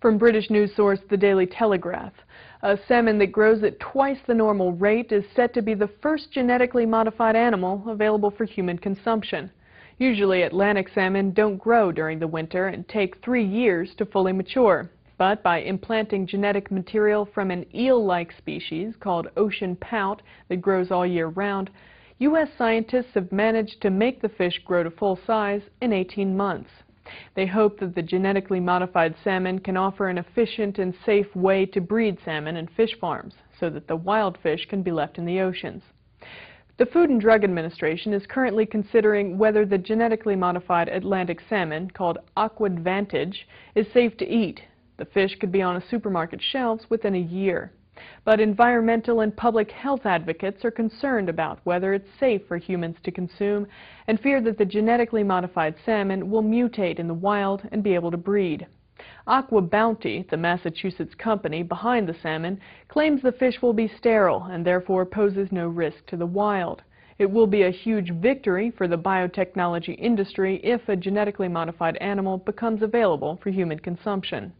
From British news source The Daily Telegraph, a salmon that grows at twice the normal rate is set to be the first genetically modified animal available for human consumption. Usually Atlantic salmon don't grow during the winter and take three years to fully mature. But by implanting genetic material from an eel-like species called ocean pout that grows all year round, U.S. scientists have managed to make the fish grow to full size in 18 months. They hope that the genetically modified salmon can offer an efficient and safe way to breed salmon in fish farms so that the wild fish can be left in the oceans. The Food and Drug Administration is currently considering whether the genetically modified Atlantic salmon, called Aquadvantage, is safe to eat. The fish could be on a supermarket shelves within a year. But environmental and public health advocates are concerned about whether it's safe for humans to consume and fear that the genetically modified salmon will mutate in the wild and be able to breed. Aqua Bounty, the Massachusetts company behind the salmon, claims the fish will be sterile and therefore poses no risk to the wild. It will be a huge victory for the biotechnology industry if a genetically modified animal becomes available for human consumption.